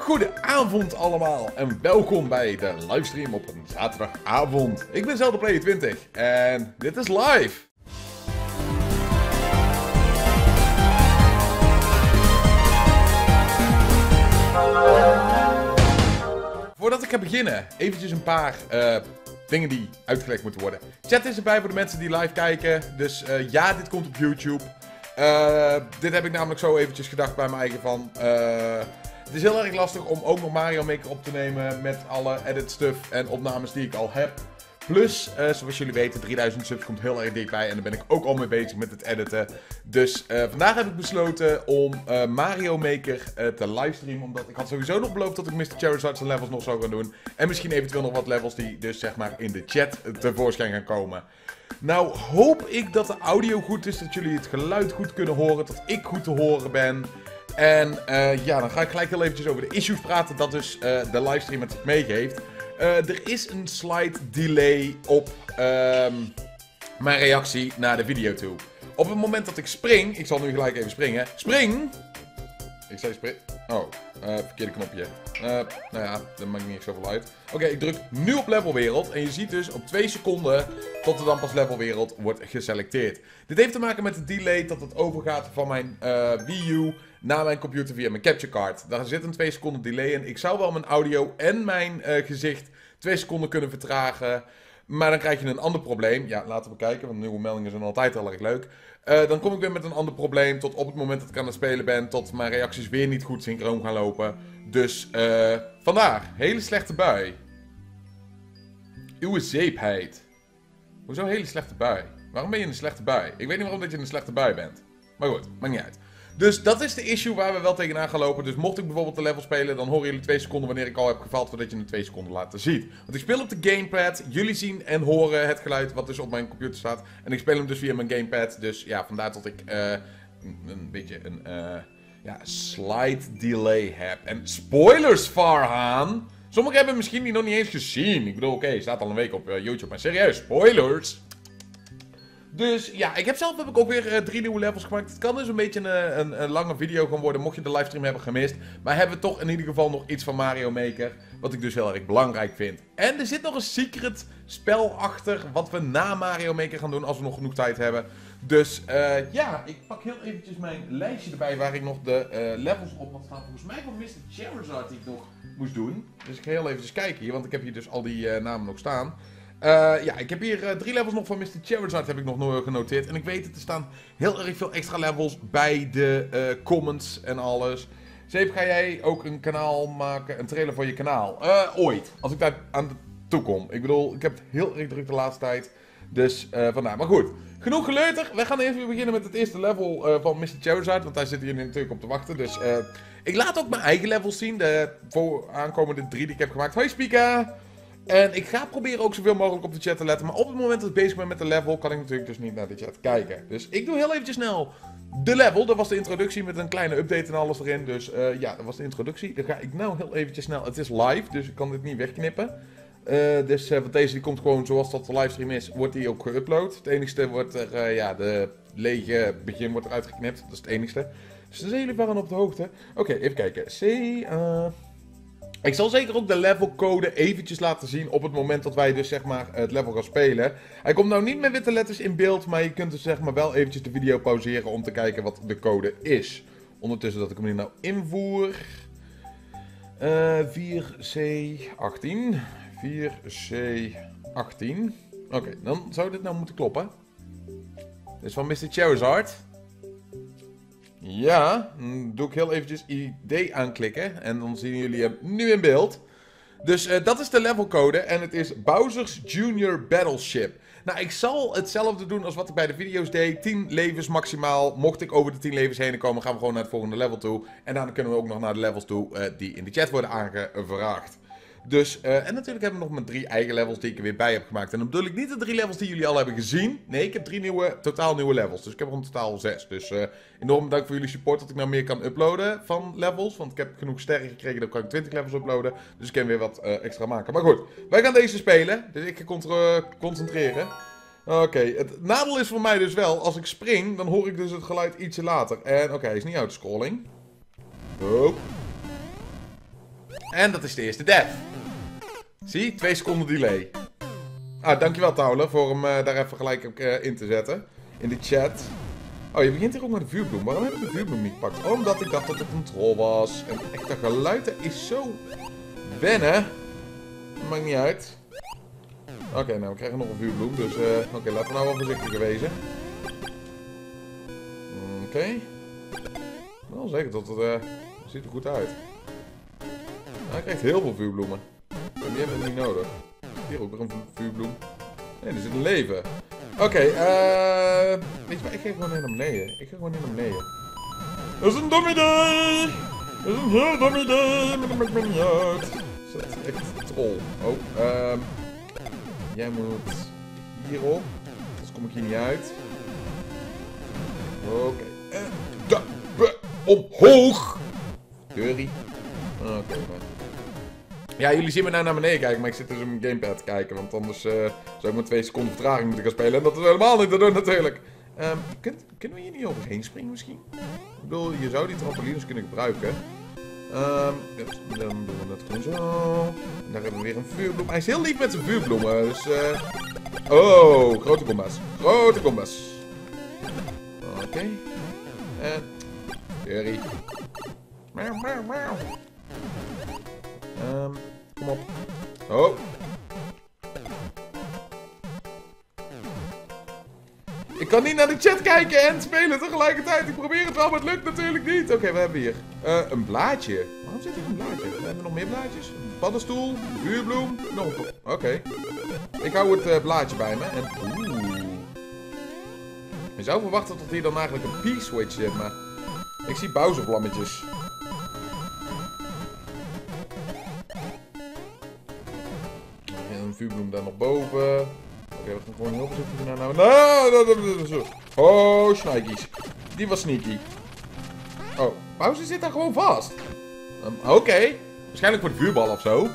Goedenavond allemaal en welkom bij de livestream op een zaterdagavond. Ik ben ZeldaPlayer20 en dit is live. Voordat ik ga beginnen, eventjes een paar eh, dingen die uitgelegd moeten worden. Chat is erbij voor de mensen die live kijken, dus eh, ja, dit komt op YouTube. Eh, dit heb ik namelijk zo eventjes gedacht bij mijn eigen van... het is heel erg lastig om ook nog Mario Maker op te nemen met alle edit stuff en opnames die ik al heb. Plus, eh, zoals jullie weten, 3000 subs komt heel erg dichtbij en daar ben ik ook al mee bezig met het editen. Dus eh, vandaag heb ik besloten om eh, Mario Maker te livestreamen, omdat ik had sowieso nog beloofd dat ik Mr. Charizard's levels nog zou gaan doen. En misschien eventueel nog wat levels die dus zeg maar in de chat tevoorschijn gaan komen. Nou hoop ik dat de audio goed is, dat jullie het geluid goed kunnen horen, dat ik goed te horen ben. En eh, ja, dan ga ik gelijk heel eventjes over de issues praten dat dus eh, de livestream het meegeeft. Eh, er is een slight delay op ehm, mijn reactie naar de video toe. Op het moment dat ik spring, ik zal nu gelijk even springen. Spring! Ik zei spring. Oh, eh, verkeerde knopje. Eh, nou ja, dat maakt niet zoveel uit. Oké, ik druk nu op levelwereld. En je ziet dus op 2 seconden tot er dan pas levelwereld wordt geselecteerd. Dit heeft te maken met de delay dat het overgaat van mijn eh, Wii U naar mijn computer via mijn capture card. Daar zit een 2 seconden delay in. Ik zou wel mijn audio en mijn gezicht 2 seconden kunnen vertragen. Maar dan krijg je een ander probleem. Ja, laten we kijken, want nieuwe meldingen zijn altijd heel erg leuk. Eh, dan kom ik weer met een ander probleem. Tot op het moment dat ik aan het spelen ben. Tot mijn reacties weer niet goed synchroon gaan lopen. Dus eh vandaar. Hele slechte bui. Uwe zeepheid. Hoezo hele slechte bui? Waarom ben je in een slechte bui? Ik weet niet waarom dat je in een slechte bui bent. Maar goed, maakt niet uit. Dus dat is de issue waar we wel tegenaan gaan lopen. Dus mocht ik bijvoorbeeld de level spelen, dan horen jullie 2 seconden wanneer ik al heb gefaald, voordat je een 2 seconden later ziet. Want ik speel op de gamepad, jullie zien en horen het geluid wat dus op mijn computer staat. En ik speel hem dus via mijn gamepad, dus ja, vandaar dat ik eh, een, een beetje een eh, ja, slight delay heb. En spoilers, Farhan! Sommigen hebben misschien die nog niet eens gezien. Ik bedoel, oké, staat al een week op eh, YouTube, maar serieus, spoilers! Dus ja, ik heb zelf heb ik ook weer eh, drie nieuwe levels gemaakt. Het kan dus een beetje een, een, lange video gaan worden, mocht je de livestream hebben gemist. Maar hebben we toch in ieder geval nog iets van Mario Maker, wat ik dus heel erg belangrijk vind. En er zit nog een secret spel achter, wat we na Mario Maker gaan doen, als we nog genoeg tijd hebben. Dus eh, ja, ik pak heel eventjes mijn lijstje erbij, waar ik nog de eh, levels op had staan. Volgens mij van Mr. Charizard die ik nog moest doen. Dus ik ga heel eventjes kijken hier, want ik heb hier dus al die namen nog staan. Eh, ja, ik heb hier eh, drie levels nog van Mr. Charizard heb ik nog no- genoteerd. En ik weet het, er staan heel erg veel extra levels bij de eh, comments en alles. Zeep, ga jij ook een kanaal maken, een trailer voor je kanaal? Ooit, als ik daar aan toe kom. Ik bedoel, ik heb het heel erg druk de laatste tijd. Dus vandaar. Maar goed, genoeg geleuter. We gaan even beginnen met het eerste level van Mr. Charizard. Want daar zitten jullie natuurlijk op te wachten. Dus ik laat ook mijn eigen levels zien. De voor aankomende drie die ik heb gemaakt. Hoi Spieka! En ik ga proberen ook zoveel mogelijk op de chat te letten. Maar op het moment dat ik bezig ben met de level, kan ik natuurlijk dus niet naar de chat kijken. Dus ik doe heel eventjes snel de level. Dat was de introductie met een kleine update en alles erin. Dus eh, ja, dat was de introductie. Dan ga ik nou heel eventjes snel. Het is live, dus ik kan dit niet wegknippen. Eh, dus uh, want deze die komt gewoon zoals dat de livestream is, wordt die ook geüpload. Het enigste wordt er, ja, de lege begin wordt eruit geknipt. Dat is het enigste. Dus zijn jullie waren op de hoogte. Oké, even kijken. C. Ik zal zeker ook de levelcode eventjes laten zien op het moment dat wij dus zeg maar het level gaan spelen. Hij komt nou niet met witte letters in beeld, maar je kunt dus zeg maar wel eventjes de video pauzeren om te kijken wat de code is. Ondertussen dat ik hem hier nou invoer. Eh 4C18. 4C18. Oké, dan zou dit nou moeten kloppen. Dit is van Mr. Charizard. Ja, doe ik heel eventjes ID aanklikken en dan zien jullie hem nu in beeld. Dus eh, dat is de levelcode en het is Bowser's Junior Battleship. Nou, ik zal hetzelfde doen als wat ik bij de video's deed. 10 levens maximaal. Mocht ik over de 10 levens heen komen, gaan we gewoon naar het volgende level toe. En daarna kunnen we ook nog naar de levels toe eh, die in de chat worden aangevraagd. Dus, eh, en natuurlijk hebben we nog mijn drie eigen levels die ik er weer bij heb gemaakt. En dan bedoel ik niet de drie levels die jullie al hebben gezien. Nee, ik heb drie nieuwe, totaal nieuwe levels. Dus ik heb er in totaal zes. Dus eh, enorm bedankt voor jullie support dat ik nou meer kan uploaden van levels. Want ik heb genoeg sterren gekregen, dan kan ik 20 levels uploaden. Dus ik kan weer wat eh, extra maken. Maar goed, wij gaan deze spelen. Dus ik ga concentreren. Oké, het nadeel is voor mij dus wel, als ik spring, dan hoor ik dus het geluid ietsje later. En oké, hij is niet uit scrolling. Oh. En dat is de eerste death. Zie, twee seconden delay. Ah, dankjewel Tauler voor hem uh, daar even gelijk uh, in te zetten. In de chat. Oh, je begint hier ook met de vuurbloem. Waarom heb ik de vuurbloem niet gepakt? Omdat ik dacht dat het een was. En echt, dat geluid is zo wennen. Maakt niet uit. Oké, nou, we krijgen nog een vuurbloem. Dus, uh, oké, laten we nou wel voorzichtig wezen. Oké. Okay. Wel zeker dat het, ziet er goed uit. Hij krijgt heel veel vuurbloemen. En die hebben we niet nodig. Hier ook nog een vuurbloem. Nee, er zit een leven. Oké, uh, weet je wat, ik ga gewoon naar beneden. Ik ga gewoon naar beneden. Dat is een dom idee! Dat is een heel dom idee, maar dat me niet uit. Dat is echt troll. Oh, ehm... Jij moet hierop. Anders kom ik hier niet uit. Oké. Okay. Uh, omhoog! Deurie. Oké, okay, ja, jullie zien me nou naar beneden kijken, maar ik zit dus op mijn gamepad te kijken. Want anders uh, zou ik met twee seconden vertraging moeten gaan spelen. En dat is helemaal niet te doen natuurlijk. Um, kunt, kunnen we hier niet overheen springen misschien? Ik bedoel, je zou die trampolines kunnen gebruiken. Um, dan doen we het gewoon zo. Daar hebben we weer een vuurbloem. Hij is heel lief met zijn vuurbloemen, dus... Uh... Oh, grote comba's. Grote comba's. Oké. Okay. En... Um, kom op. Oh. Ik kan niet naar de chat kijken en spelen tegelijkertijd. Ik probeer het wel, maar het lukt natuurlijk niet. Oké, we hebben hier uh, een blaadje. Waarom zit hier een blaadje? We hebben nog meer blaadjes. Een paddenstoel, een vuurbloem, nog. Oké. Ik hou het uh, blaadje bij me en... Oeh. Je zou verwachten dat hier dan eigenlijk een P-switch zit, maar... Ik zie Bowser-vlammetjes. Vuurbloem daar nog boven. Oké, we gaan gewoon heel voorzichtig naar nou. Nou, Oh, snikies. Die was sneaky. Oh, pauze zit daar gewoon vast. Um, Oké. Waarschijnlijk voor de vuurbal of zo.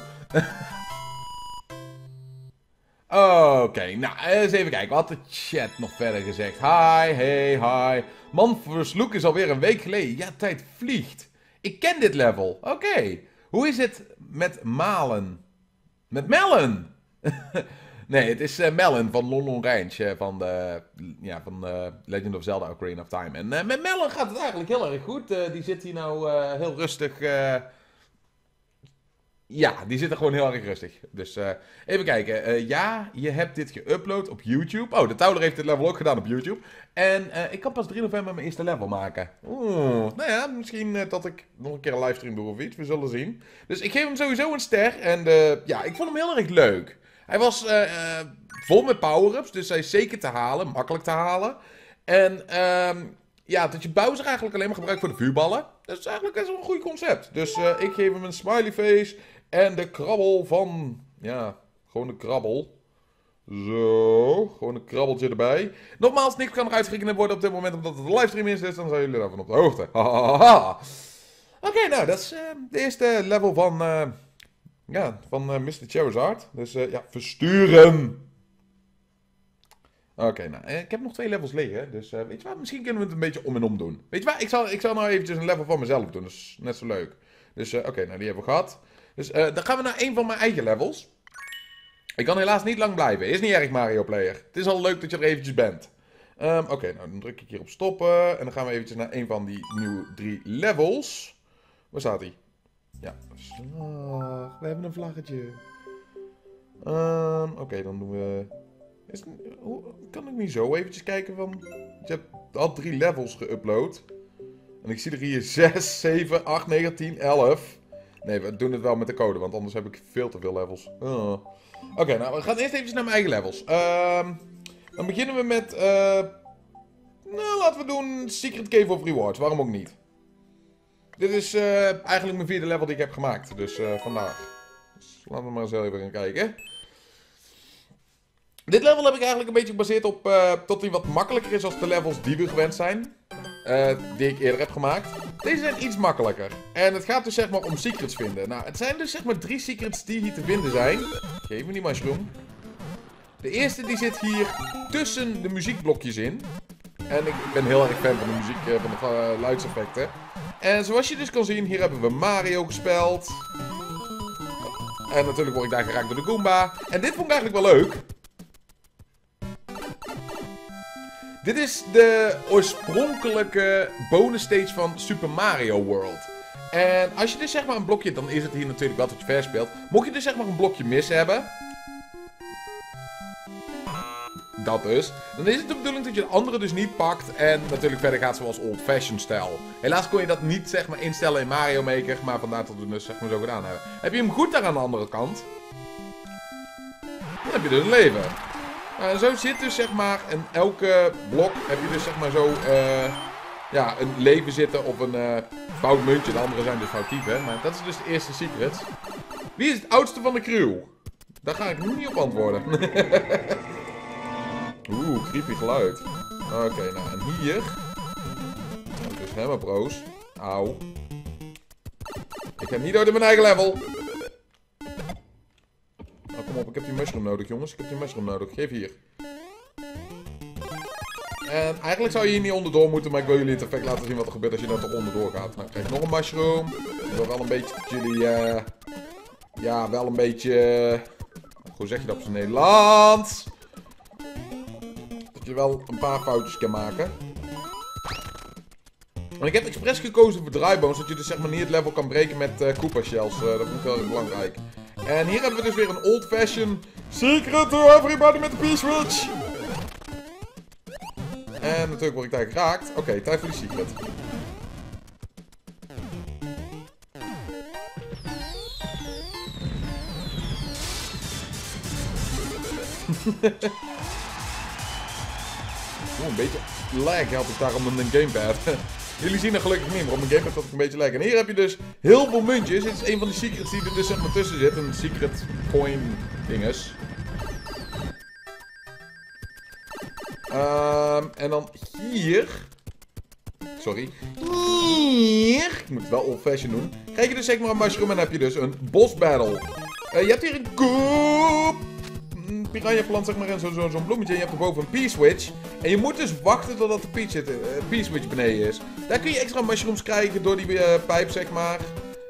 Oké, nou, eens even kijken. Wat de chat nog verder gezegd? Hi, hey, hi. Man versloek is alweer een week geleden. Ja, tijd vliegt. Ik ken dit level. Oké. Hoe is het met malen? Met Mellen? nee, het is uh, van London Range uh, van, de, ja, van uh, Legend of Zelda Ocarina of Time. En met Melon gaat het eigenlijk heel erg goed. die zit hier nou heel rustig... ja, die zit er gewoon heel erg rustig. Dus even kijken. ja, je hebt dit geüpload op YouTube. Oh, de Touwer heeft dit level ook gedaan op YouTube. En ik kan pas 3 november mijn eerste level maken. Oeh, nou ja, misschien dat ik nog een keer een livestream doe of iets. We zullen zien. Dus ik geef hem sowieso een ster. En ja, ik vond hem heel erg leuk. Hij was uh, uh, vol met power-ups, dus hij is zeker te halen, makkelijk te halen. En um, ja, dat je Bowser eigenlijk alleen maar gebruikt voor de vuurballen. Dat is eigenlijk best wel een goed concept. Dus uh, ik geef hem een smiley face en de krabbel van... Ja, gewoon de krabbel. Zo, gewoon een krabbeltje erbij. Nogmaals, niks kan eruit gerekend worden op dit moment omdat het een livestream is, dus dan zijn jullie daarvan op de hoogte. Oké, nou, dat is de eerste level van... ja, van uh, Mr. Charizard. Dus uh, ja, versturen. Oké, nou, eh, ik heb nog twee levels liggen. Dus weet je wat, misschien kunnen we het een beetje om en om doen. Weet je wat, ik zal, ik zal nou eventjes een level van mezelf doen. Dat is net zo leuk. Dus oké, nou die hebben we gehad. Dus dan gaan we naar een van mijn eigen levels. Ik kan helaas niet lang blijven. Is niet erg, Mario Player. Het is al leuk dat je er eventjes bent. Um, oké, nou dan druk ik hier op stoppen. En dan gaan we eventjes naar een van die nieuwe drie levels. Waar staat hij? Ja, slag. We hebben een vlaggetje. Um, Oké, dan doen we... Is, hoe, kan ik niet zo eventjes kijken van... Je hebt al drie levels geüpload. En ik zie er hier 6, 7, 8, 9, 10, 11. Nee, we doen het wel met de code, want anders heb ik veel te veel levels. Oh. Oké, nou, we gaan eerst even naar mijn eigen levels. Um, dan beginnen we met... Uh, nou, laten we doen Secret Cave of Rewards. Waarom ook niet? Dit is uh, eigenlijk mijn vierde level die ik heb gemaakt. Dus uh, vandaag. Dus laten we maar eens even gaan kijken. Dit level heb ik eigenlijk een beetje gebaseerd op uh, dat hij wat makkelijker is als de levels die we gewend zijn. die ik eerder heb gemaakt. Deze zijn iets makkelijker. En het gaat dus zeg maar om secrets vinden. Nou, het zijn dus zeg maar drie secrets die hier te vinden zijn. Geef me die mushroom. De eerste die zit hier tussen de muziekblokjes in. En ik ben heel erg fan van de muziek, van de luidseffecten. En zoals je dus kan zien, hier hebben we Mario gespeeld. En natuurlijk word ik daar geraakt door de Goomba. En dit vond ik eigenlijk wel leuk. Dit is de oorspronkelijke bonus stage van Super Mario World. En als je dus zeg maar een blokje, dan is het hier natuurlijk wel dat je verspeelt. Mocht je dus zeg maar een blokje mis hebben, dat dus. Dan is het de bedoeling dat je de andere dus niet pakt. En natuurlijk verder gaat zoals old-fashioned stijl. Helaas kon je dat niet zeg maar instellen in Mario Maker. Maar vandaar dat we dus zeg maar zo gedaan hebben. Heb je hem goed daar aan de andere kant. Dan heb je dus een leven. Nou, en zo zit dus zeg maar in elke blok heb je dus zeg maar zo uh, ja, een leven zitten op een uh, fout muntje. De andere zijn dus foutief hè. Maar dat is dus de eerste secret. Wie is het oudste van de crew? Daar ga ik niet op antwoorden. Oeh, creepy geluid. Oké, nou en hier. Nou, dus helemaal broos. Auw. Ik ga niet door mijn eigen level. Nou, kom op, ik heb die mushroom nodig, jongens. Ik heb die mushroom nodig. Geef hier. En eigenlijk zou je hier niet onderdoor moeten, maar ik wil jullie het effect laten zien wat er gebeurt als je dan toch onderdoor gaat. Nou, krijg nog een mushroom. Ik wil wel een beetje dat jullie, uh, ja, wel een beetje, hoe zeg je dat op zijn Nederlands? Je wel een paar foutjes kan maken. En ik heb expres gekozen voor draaibones, zodat je dus zeg maar niet het level kan breken met uh, Koopa shells. Uh, dat vind ik heel erg belangrijk. En hier hebben we dus weer een old fashion secret to everybody met de P-switch. En natuurlijk word ik daar geraakt. Oké, tijd voor die secret. Oeh, een beetje lag had ik daar op mijn gamepad. Jullie zien er gelukkig maar op mijn gamepad had ik een beetje lag. En hier heb je dus heel veel muntjes. Dit is een van die secrets die er dus zeg maar tussen zit. Een secret coin dinges. Um, en dan hier... Sorry. Hier... Ik moet het wel old fashion doen. Krijg je dus zeg maar een mushroom en heb je dus een boss battle. Uh, je hebt hier een koop piranha plant zeg maar in zo'n zo, zo bloemetje. En je hebt erboven een P-switch. En je moet dus wachten totdat de eh, P-switch beneden is. Daar kun je extra mushrooms krijgen door die uh, pijp zeg maar.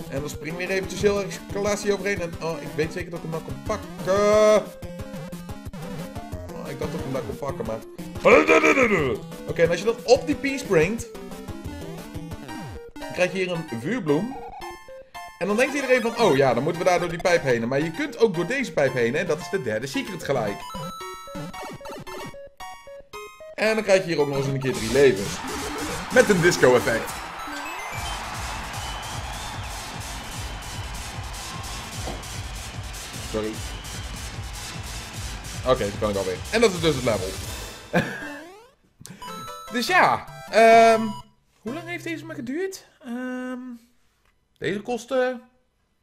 En dan spring weer eventjes heel erg escalatie overheen. En oh, ik weet zeker dat ik hem nou kan pakken. Oh, ik dacht dat ik hem nou kon pakken, maar... Oké, en als je dan op die P springt... Krijg je hier een vuurbloem. En dan denkt iedereen van, oh ja, dan moeten we daar door die pijp heen. Maar je kunt ook door deze pijp heen en dat is de derde secret gelijk. En dan krijg je hier ook nog eens een keer drie levens. Met een disco effect. Sorry. Oké, okay, dat kan ik alweer. En dat is dus het level. dus ja, um, hoe lang heeft deze maar geduurd? Um, deze kost een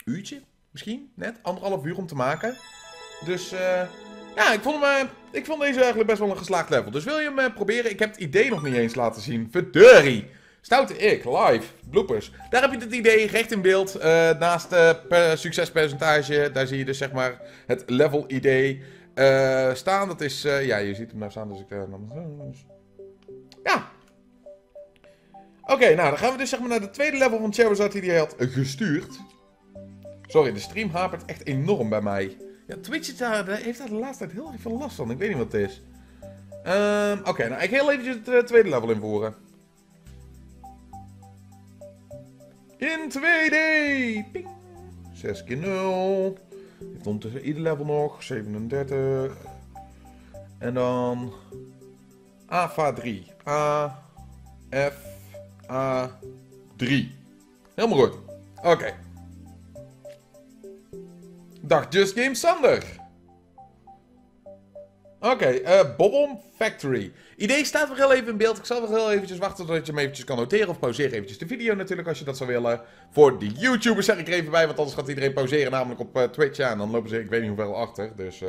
uurtje, misschien, net. Anderhalf uur om te maken. Dus uh, ja, ik vond, hem, uh, ik vond deze eigenlijk best wel een geslaagd level. Dus wil je hem proberen? Ik heb het idee nog niet eens laten zien. Verdurie! Stoute ik, live, bloopers. Daar heb je het idee recht in beeld. naast het succespercentage, daar zie je dus zeg maar het level idee staan. Dat is, ja, je ziet hem nou staan, dus ik... ja, Oké, nou dan gaan we dus zeg maar naar de tweede level van Charizard die hij had gestuurd. Sorry, de stream hapert echt enorm bij mij. Ja, Twitch daar, heeft daar de laatste tijd heel erg veel last van. Ik weet niet wat het is. Um, Oké, nou ik heel eventjes het uh, tweede level invoeren. In 2D! Ping! 6 keer 0. Heeft ondertussen ieder level nog. 37. En dan... AFA 3. A... F... A3. Helemaal goed. Oké. Dag Just Game Sander. Oké, okay, uh, Bobom Factory. Idee staat nog heel even in beeld. Ik zal nog heel eventjes wachten tot je hem eventjes kan noteren. Of pauzeer eventjes de video natuurlijk als je dat zou willen. Voor de YouTubers zeg ik er even bij, want anders gaat iedereen pauzeren namelijk op uh, Twitch. Ja, en dan lopen ze ik weet niet hoeveel achter. Dus uh...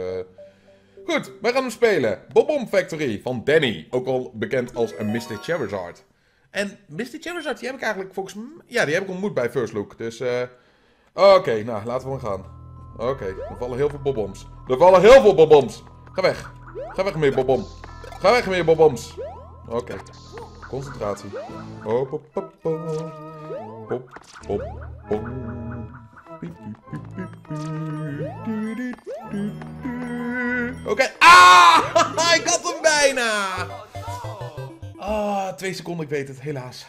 Goed, we gaan hem spelen. Bobom Factory van Danny. Ook al bekend als Mr. Charizard. En Mr. Charizard, die heb ik eigenlijk volgens mij... Ja, die heb ik ontmoet bij First Look. Dus, eh... Oké, nou, laten we hem gaan. Oké, er vallen heel veel boboms. Er vallen heel veel boboms. Ga weg. Ga weg, meer bobom. Ga weg, meer boboms. Oké. Concentratie. Hop, hop, hop. Piep, piep, piep, piep, Oké. Ah! ik had hem bijna! Ah, twee seconden, ik weet het, helaas.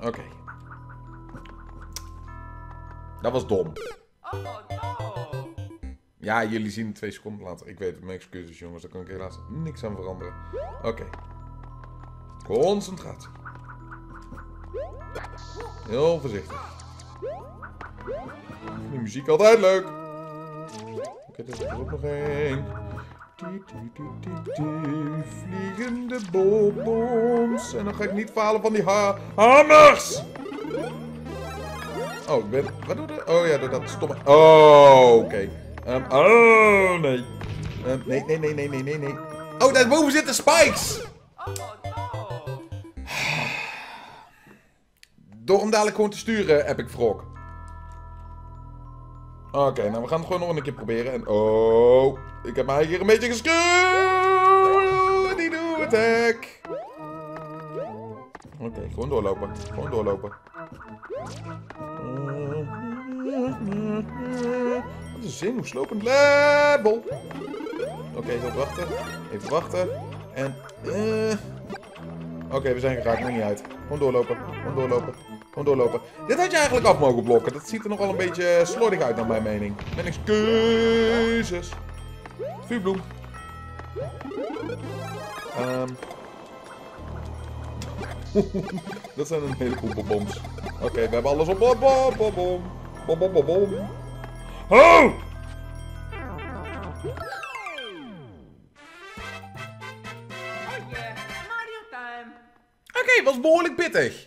Oké. Dat was dom. Oh! Ja, jullie zien twee seconden later. Ik weet het, mijn excuses jongens, daar kan ik helaas niks aan veranderen. Oké. Concentratie. Heel voorzichtig. Die muziek altijd leuk. Oké, er is er ook nog één. Vliegende bonbons. En dan ga ik niet falen van die ha hamers. Oh. Wat doe je? Oh ja, dat stomme... Oh, oké. Ehm, oh, nee. Ehm, nee, nee, nee, nee, nee, nee, nee. Oh, daarboven zitten spikes! Door hem dadelijk gewoon te sturen, heb ik frog. Oké, nou we gaan het gewoon nog een keer proberen. En oh, ik heb mij hier een beetje gescrewd. Die doe attack. Oké, gewoon doorlopen. Gewoon doorlopen. Wat een zenuwslopend level. Oké, even wachten. Even wachten. En, eh... Oké, we zijn geraakt, maakt niet uit. Gewoon doorlopen, gewoon doorlopen, gewoon doorlopen. Dit had je eigenlijk af mogen blokken. Dat ziet er nog wel een beetje slordig uit, naar mijn mening. Mijn excuses. Vuurbloem. Dat zijn een heleboel bonbons. Oké, we hebben alles op. Bom, bom, bom, bom. Bom, bom, bom!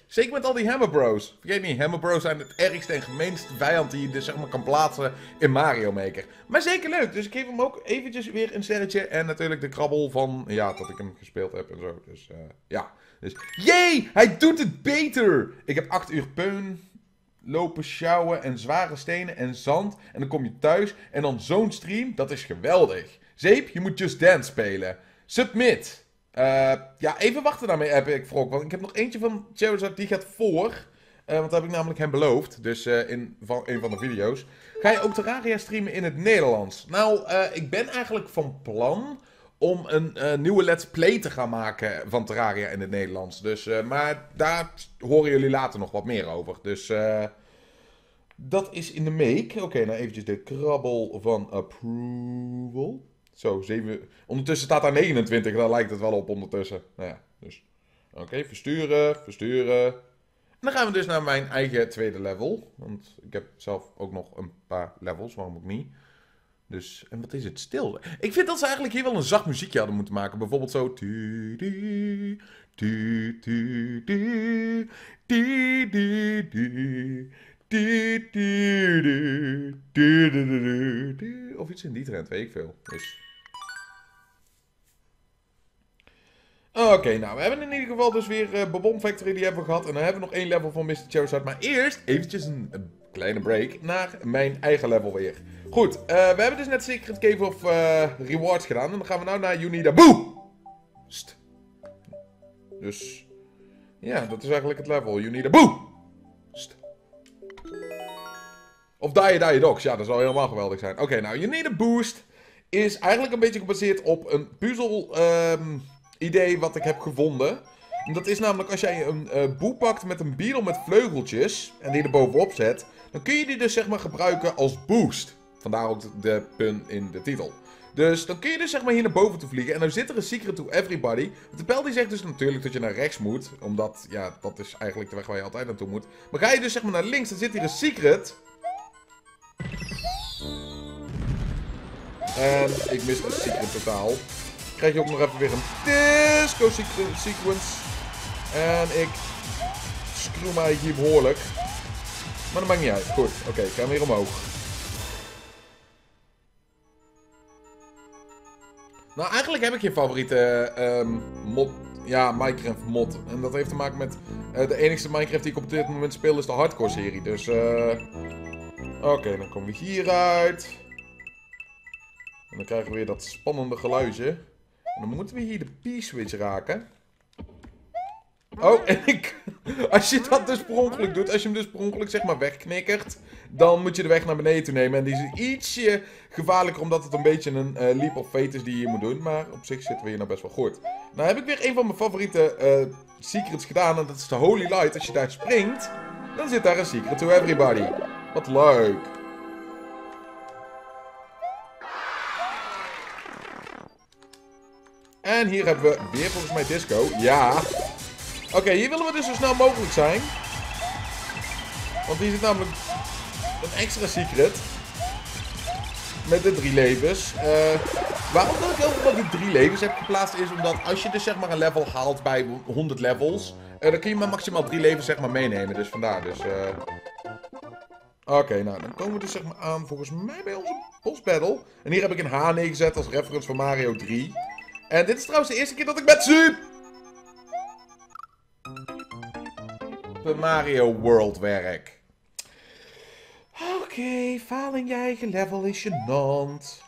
Zeker met al die Hammer Bros. Vergeet niet, Hammer Bros zijn het ergste en gemeenste vijand die je dus zeg maar kan plaatsen in Mario Maker. Maar zeker leuk, dus ik geef hem ook eventjes weer een sterretje. En natuurlijk de krabbel van, ja, dat ik hem gespeeld heb en zo. Dus eh, ja, dus jee, hij doet het beter. Ik heb 8 uur peun lopen sjouwen en zware stenen en zand. En dan kom je thuis en dan zo'n stream, dat is geweldig. Zeep, je moet Just Dance spelen. Submit. Eh, ja, even wachten daarmee heb ik Frog. Want ik heb nog eentje van Charizard, die gaat voor. Eh, want dat heb ik namelijk hem beloofd. Dus eh, in van, een van de video's. Ga je ook Terraria streamen in het Nederlands? Nou, ik ben eigenlijk van plan om een nieuwe Let's Play te gaan maken van Terraria in het Nederlands. Dus, maar daar horen jullie later nog wat meer over. Dus dat is in de make. Oké, nou eventjes de krabbel van approval. Zo, 7. Ondertussen staat daar 29, daar lijkt het wel op ondertussen. Nou ja, dus. Oké, versturen, versturen. En dan gaan we dus naar mijn eigen tweede level. Want ik heb zelf ook nog een paar levels, waarom ook niet. Dus, en wat is het stil? Ik vind dat ze eigenlijk hier wel een zacht muziekje hadden moeten maken. Bijvoorbeeld zo. Of iets in die trend, weet ik veel. Dus. Oké, nou, we hebben in ieder geval dus weer uh, Bobon Factory, die hebben we gehad. En dan hebben we nog één level van Mr. Charizard. Maar eerst eventjes een, kleine break naar mijn eigen level weer. Goed, eh, we hebben dus net Secret Cave of eh, Rewards gedaan. En dan gaan we nou naar Unida Boost. Dus, ja, dat is eigenlijk het level. Unida Boost. Of Die Die Dogs, ja, dat zou helemaal geweldig zijn. Oké, nou, You Need a Boost is eigenlijk een beetje gebaseerd op een puzzel ehm, idee wat ik heb gevonden. En dat is namelijk als jij een eh, boe pakt met een beetle met vleugeltjes en die er bovenop zet, dan kun je die dus zeg maar gebruiken als boost. Vandaar ook de, pun in de titel. Dus dan kun je dus zeg maar hier naar boven te vliegen. En dan zit er een secret to everybody. De pijl die zegt dus natuurlijk dat je naar rechts moet. Omdat, ja, dat is eigenlijk de weg waar je altijd naartoe moet. Maar ga je dus zeg maar naar links, dan zit hier een secret. En ik mis de secret totaal. Krijg je ook nog even weer een disco sequence. En ik screw mij hier behoorlijk. Maar dat maakt niet uit. Goed, oké, ik ga weer omhoog. Nou, eigenlijk heb ik geen favoriete ehm, mod. Ja, Minecraft mod. En dat heeft te maken met. eh, de enigste Minecraft die ik op dit moment speel is de hardcore serie. Dus eh. Oké, dan komen we hieruit. En dan krijgen we weer dat spannende geluidje. Dan moeten we hier de P-switch raken. Oh, en ik... Als je dat dus per ongeluk doet, als je hem dus per ongeluk zeg maar wegknikkert, dan moet je de weg naar beneden toe nemen. En die is ietsje gevaarlijker, omdat het een beetje een eh, leap of fate is die je hier moet doen. Maar op zich zitten we hier nou best wel goed. Nou heb ik weer een van mijn favoriete eh, secrets gedaan, en dat is de Holy Light. Als je daar springt, dan zit daar een secret to everybody. Wat leuk. En hier hebben we weer volgens mij disco. Ja. Oké, hier willen we dus zo snel mogelijk zijn. Want hier zit namelijk een extra secret. Met de drie levens. Eh, waarom dat ik heel veel die drie levens heb geplaatst is omdat als je dus zeg maar een level haalt bij 100 levels. eh, dan kun je maar maximaal drie levens zeg maar meenemen. Dus vandaar dus. eh. Oké, nou dan komen we dus zeg maar aan volgens mij bij onze boss battle. En hier heb ik een H neergezet als reference van Mario 3. En dit is trouwens de eerste keer dat ik met Super Mario World werk. Oké, falen in je eigen level is gênant.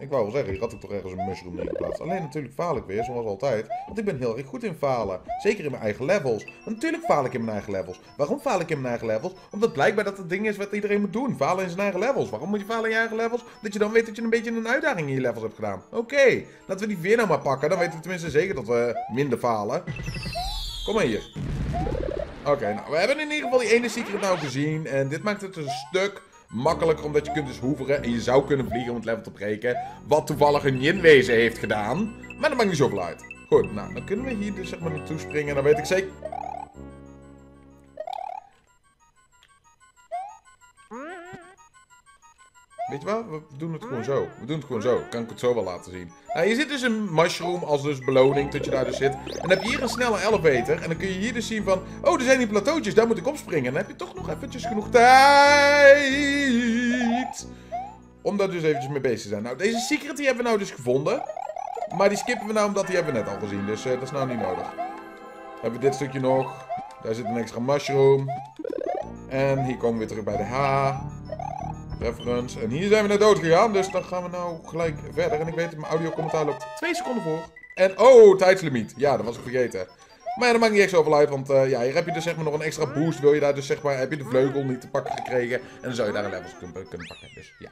Ik wou wel zeggen, hier had ik toch ergens een mushroom neergeplaatst. Alleen natuurlijk faal ik weer, zoals altijd. Want ik ben heel erg goed in falen. Zeker in mijn eigen levels. Natuurlijk faal ik in mijn eigen levels. Waarom faal ik in mijn eigen levels? Omdat blijkbaar dat het ding is wat iedereen moet doen. Falen in zijn eigen levels. Waarom moet je falen in je eigen levels? Dat je dan weet dat je een beetje een uitdaging in je levels hebt gedaan. Oké, laten we die weer nou maar pakken. Dan weten we tenminste zeker dat we minder falen. Kom maar hier. Oké, nou, we hebben in ieder geval die ene secret nou gezien. En dit maakt het een stuk makkelijker, omdat je kunt dus hoeveren. En je zou kunnen vliegen om het level te breken. Wat toevallig een Yin-wezen heeft gedaan. Maar dat maakt niet zoveel uit. Goed, nou, dan kunnen we hier dus zeg maar naartoe springen. En dan weet ik zeker... Weet je wat? We doen het gewoon zo. We doen het gewoon zo. Kan ik het zo wel laten zien. Nou, hier zit dus een mushroom als dus beloning tot je daar dus zit. En dan heb je hier een snelle elevator. En dan kun je hier dus zien van... Oh, er zijn die plateautjes. Daar moet ik opspringen. En dan heb je toch nog eventjes genoeg tijd... Om daar dus eventjes mee bezig te zijn. Nou, deze secret die hebben we nou dus gevonden. Maar die skippen we nou omdat die hebben we net al gezien. Dus eh, dat is nou niet nodig. Dan hebben we dit stukje nog. Daar zit een extra mushroom. En hier komen we weer terug bij de H. Reference. En hier zijn we net dood gegaan, dus dan gaan we nou gelijk verder. En ik weet dat mijn audiocommentaar loopt twee seconden voor. En oh, tijdslimiet. Ja, dat was ik vergeten. Maar dat maakt niet echt zoveel uit, want eh, ja, hier heb je dus zeg maar nog een extra boost. Wil je daar dus zeg maar, heb je de vleugel niet te pakken gekregen. En dan zou je daar een levels kunnen, kunnen pakken, dus ja.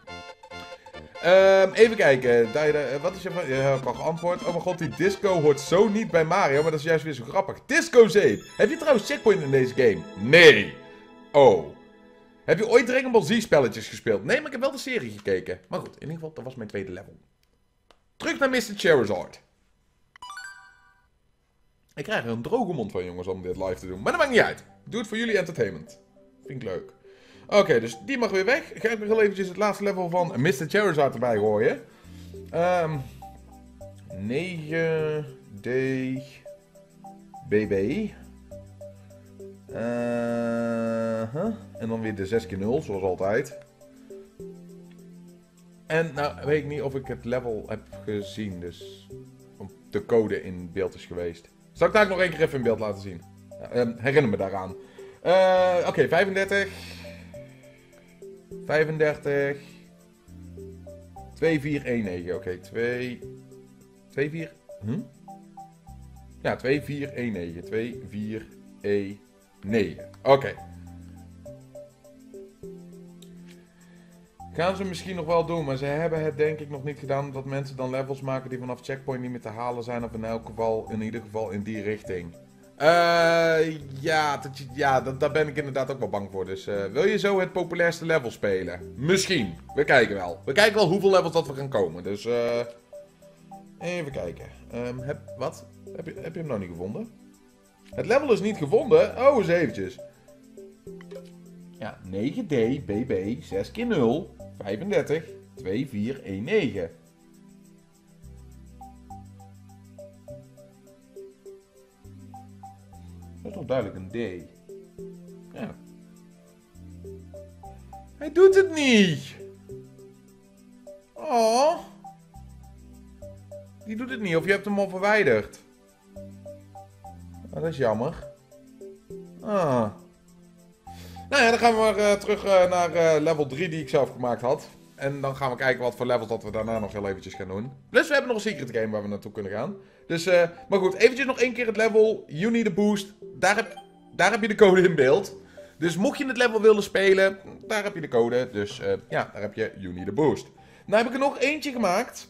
Ehm, even kijken, Daida, eh, wat is je vraag? Ja, heb ik al geantwoord. Oh mijn god, die disco hoort zo niet bij Mario, maar dat is juist weer zo grappig. Disco Zeep. Heb je trouwens checkpoint in deze game? Nee. Oh. Heb je ooit Dragon Ball Z spelletjes gespeeld? Nee, maar ik heb wel de serie gekeken. Maar goed, in ieder geval, dat was mijn tweede level. Terug naar Mr. Charizard. Ik krijg er een droge mond van, jongens, om dit live te doen. Maar dat maakt niet uit. Doe het voor jullie entertainment. Vind ik leuk. Oké, dus die mag weer weg. Ga ik nog heel eventjes het laatste level van Mr. Charizard erbij gooien. Ehm 9D BB. Eh, huh? En dan weer de 6 keer 0, zoals altijd. En nou weet ik niet of ik het level heb gezien, dus de code in beeld is geweest. Zal ik daar nog één keer even in beeld laten zien? Ehm, herinner me daaraan. Eh, Oké, 35. 35. 2419. Oké, 2. 24. Hm? Ja, 2419. 2419. Oké. Gaan ze misschien nog wel doen, maar ze hebben het denk ik nog niet gedaan omdat mensen dan levels maken die vanaf checkpoint niet meer te halen zijn. Of in elk geval, in ieder geval in die richting. Eh, ja, dat, ja dat, daar ben ik inderdaad ook wel bang voor. Dus eh, wil je zo het populairste level spelen? Misschien. We kijken wel. We kijken wel hoeveel levels dat we gaan komen. Dus eh even kijken. Ehm, heb, wat? Heb je, heb je hem nou niet gevonden? Het level is niet gevonden. Oh, eens eventjes. Ja, 9D, BB, 6 keer 0, 35, 2419. Dat is toch duidelijk een D? Ja. Hij doet het niet! Oh. Die doet het niet, of je hebt hem al verwijderd. Oh, dat is jammer. Ah. Nou ja, dan gaan we maar eh, terug eh, naar eh, level 3 die ik zelf gemaakt had. En dan gaan we kijken wat voor levels dat we daarna nog heel eventjes gaan doen. Plus we hebben nog een secret game waar we naartoe kunnen gaan. Dus, maar goed, eventjes nog één keer het level. You need a boost. Daar heb, daar heb je de code in beeld. Dus mocht je het level willen spelen, daar heb je de code. Dus ja, daar heb je You need a boost. Nou heb ik er nog eentje gemaakt.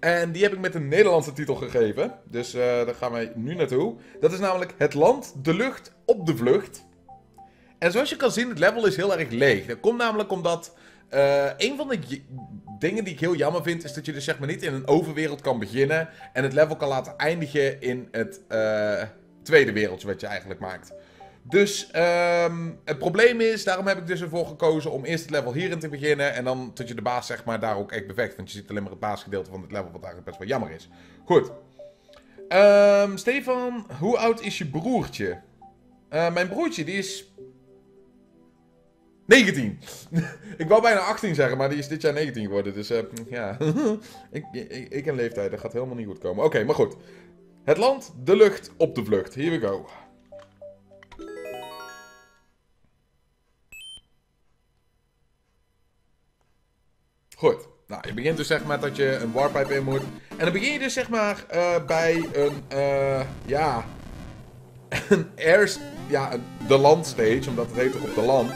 En die heb ik met een Nederlandse titel gegeven. Dus eh, daar gaan wij nu naartoe. Dat is namelijk Het Land, de Lucht, op de Vlucht. En zoals je kan zien, het level is heel erg leeg. Dat komt namelijk omdat... eh, een van de dingen die ik heel jammer vind... is dat je dus zeg maar niet in een overwereld kan beginnen... en het level kan laten eindigen in het eh, tweede wereldje wat je eigenlijk maakt. Dus ehm, het probleem is, daarom heb ik dus ervoor gekozen om eerst het level hierin te beginnen. En dan tot je de baas zeg maar daar ook echt bevecht. Want je ziet alleen maar het baasgedeelte van het level, wat eigenlijk best wel jammer is. Goed. Ehm, Stefan, hoe oud is je broertje? Eh, mijn broertje, die is 19. ik wou bijna 18 zeggen, maar die is dit jaar 19 geworden. Dus eh, ja, ik, ik, ik en leeftijd, dat gaat helemaal niet goed komen. Oké, maar goed. Het land, de lucht, op de vlucht. Here we go. Goed. Nou, je begint dus zeg maar dat je een warpipe in moet. En dan begin je dus zeg maar eh, bij een, eh, ja, een air, ja, de landstage, omdat het heet op de land.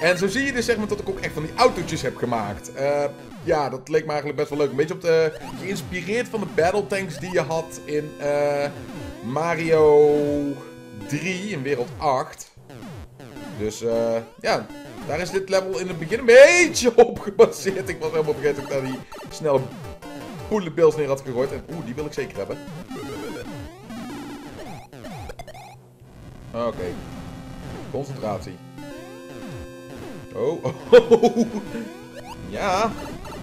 En zo zie je dus zeg maar dat ik ook echt van die autootjes heb gemaakt. Eh, ja, dat leek me eigenlijk best wel leuk. Een beetje op de, geïnspireerd van de battle tanks die je had in Mario 3 in wereld 8. Dus ja, daar is dit level in het begin een beetje op gebaseerd. Ik was helemaal vergeten dat ik daar die snelle bullet bills neer had gegooid. En oeh, die wil ik zeker hebben. Oké. Concentratie. Oh, oh, Ja.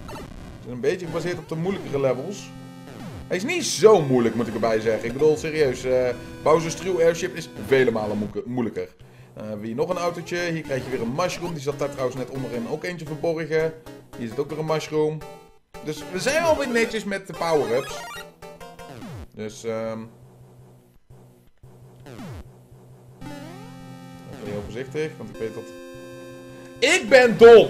Het is een beetje gebaseerd op de moeilijkere levels. Hij is niet zo moeilijk, moet ik erbij zeggen. Ik bedoel, serieus. eh Bowser's True Airship is vele malen moeilijker. Eh, hebben we hier nog een autootje. Hier krijg je weer een mushroom. Die zat daar trouwens net onderin ook eentje verborgen. Hier zit ook weer een mushroom. Dus we zijn alweer netjes met de power-ups. Dus, ehm... Even heel voorzichtig, want ik weet dat... Ik ben dom!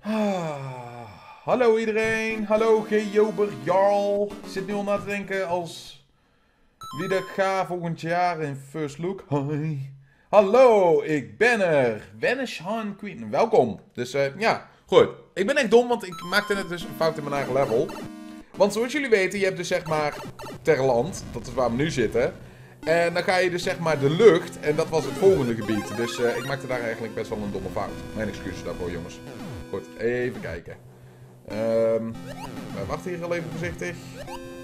Ah, hallo iedereen, hallo Geober Jarl. Ik zit nu al na te denken als wie dat ga volgend jaar in First Look. Hoi. Hallo, ik ben er. Vanish Han Queen, welkom. Dus eh, ja, goed. Ik ben echt dom, want ik maakte net dus een fout in mijn eigen level. Want zoals jullie weten, je hebt dus zeg maar ter land, dat is waar we nu zitten. En dan ga je dus zeg maar de lucht, en dat was het volgende gebied. Dus eh, ik maakte daar eigenlijk best wel een domme fout. Mijn excuses daarvoor, jongens. Goed, even kijken. Ehm wij wachten hier al even voorzichtig.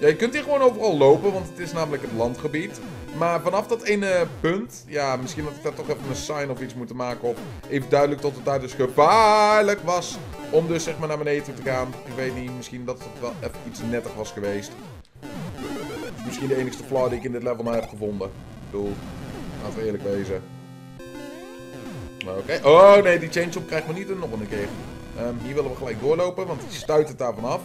Ja, je kunt hier gewoon overal lopen, want het is namelijk het landgebied. Maar vanaf dat ene punt, ja, misschien had ik daar toch even een sign of iets moeten maken. Of even duidelijk dat het daar dus gevaarlijk was om dus zeg maar naar beneden te gaan. Ik weet niet, misschien dat het wel even iets netter was geweest. Misschien de enigste flaw die ik in dit level nou heb gevonden. Ik bedoel, laten we eerlijk wezen. Oké. Oh nee, die change op krijgt me niet nog een keer. Ehm, hier willen we gelijk doorlopen, want die stuit het daar vanaf.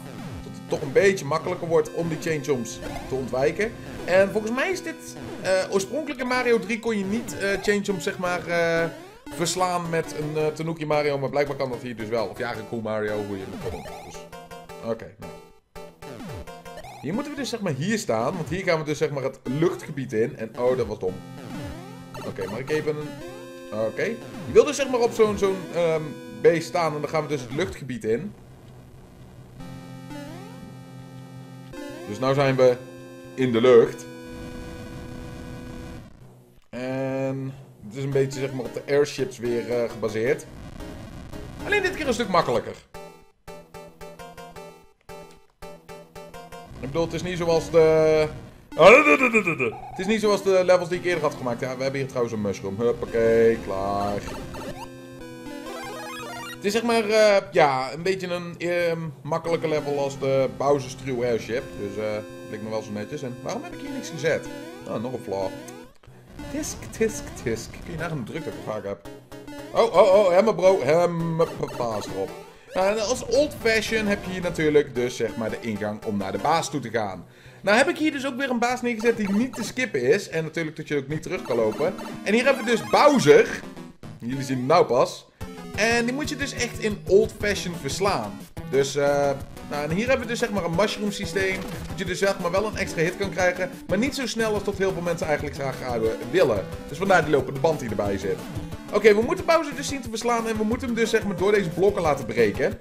Toch een beetje makkelijker wordt om die jumps te ontwijken. En volgens mij is dit... eh, oorspronkelijk in Mario 3 kon je niet eh change jumps zeg maar eh, verslaan met een Tanuki Mario. Maar blijkbaar kan dat hier dus wel. Of ja, een cool Mario, hoe je het. Dus, Oké, nou. Hier moeten we dus zeg maar hier staan. Want hier gaan we dus zeg maar het luchtgebied in. En oh, dat was dom. Oké, maar ik even een... Oké. Je wil dus zeg maar op zo'n zo'n ehm, beest staan en dan gaan we dus het luchtgebied in. Dus nu zijn we in de lucht. En het is een beetje zeg maar op de airships weer eh, gebaseerd. Alleen dit keer een stuk makkelijker. Ik bedoel, het is niet zoals de... Het is niet zoals de levels die ik eerder had gemaakt. Ja, we hebben hier trouwens een mushroom. Huppakee, klaar. Is zeg maar, eh, ja, een beetje een ehm, makkelijker level als de Bowser's True Airship. Dus eh, lijkt me wel zo netjes. En waarom heb ik hier niks gezet? Oh, nog een flaw. Tisk, tisk, tisk. Kun je nagaan hoe druk dat ik vaak heb. Oh, oh, oh, hemme bro, hemme papa's erop. Nou, als old fashion heb je hier natuurlijk dus zeg maar de ingang om naar de baas toe te gaan. Nou heb ik hier dus ook weer een baas neergezet die niet te skippen is. En natuurlijk dat je ook niet terug kan lopen. En hier hebben we dus Bowser. Jullie zien hem nou pas. En die moet je dus echt in old-fashioned verslaan. Dus, eh, nou, en hier hebben we dus zeg maar een mushroom systeem. Dat je dus zeg maar wel een extra hit kan krijgen. Maar niet zo snel als dat heel veel mensen eigenlijk graag zouden willen. Dus vandaar die lopende band die erbij zit. Oké, we moeten Bowser dus zien te verslaan. En we moeten hem dus zeg maar door deze blokken laten breken.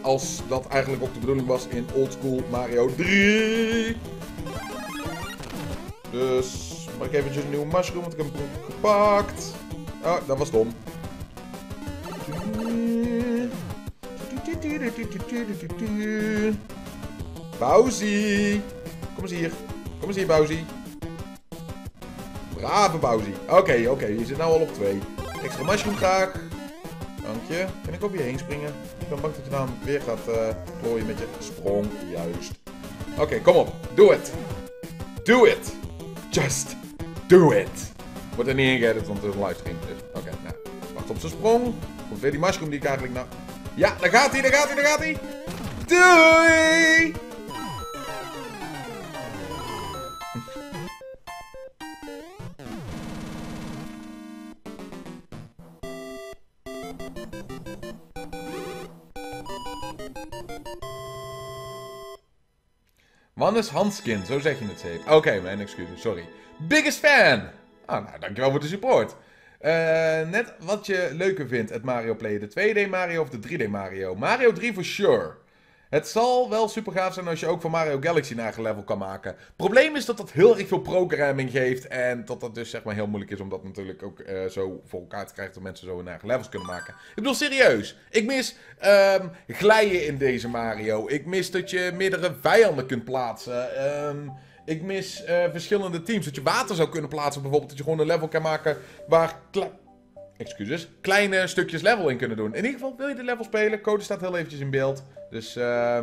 Als dat eigenlijk ook de bedoeling was in Oldschool Mario 3. Dus pak ik eventjes een nieuwe mushroom, want ik heb hem gepakt. Oh, dat was dom. Bowsie. Kom eens hier. Kom eens hier, Bowsie. Brave Bowsie. Oké, oké. Je zit nou al op twee. Extra mushroom graag. Dank je. Kan ik op je heen springen? Ik ben bang dat je dan weer gaat uh, klooien met je sprong. Juist. Oké, kom op. Doe het. Do it. Just do it. Wordt er niet ingeëdit, want het is een livestream. Dus, oké, nou. Wacht op zijn sprong. Komt weer die mushroom die ik eigenlijk nou... Ja, daar gaat hij, daar gaat hij, daar gaat hij. Doei! Wannes Hanskin, zo zeg je het zeker. Oké, mijn excuses, sorry. Biggest fan! Ah, nou, dankjewel voor de support. Uh, net wat je leuker vindt, het Mario Play. De 2D Mario of de 3D Mario? Mario 3 for sure. Het zal wel super gaaf zijn als je ook van Mario Galaxy eigen level kan maken. Probleem is dat dat heel erg veel programming geeft. En dat dat dus zeg maar heel moeilijk is om dat natuurlijk ook uh, zo voor elkaar te krijgen. Dat mensen zo hun eigen levels kunnen maken. Ik bedoel serieus. Ik mis um, glijden in deze Mario. Ik mis dat je meerdere vijanden kunt plaatsen. Um, ik mis uh, verschillende teams. Dat je water zou kunnen plaatsen bijvoorbeeld. Dat je gewoon een level kan maken waar... Excuses. Kleine stukjes level in kunnen doen. In ieder geval wil je de level spelen. Code staat heel eventjes in beeld. Dus, uh...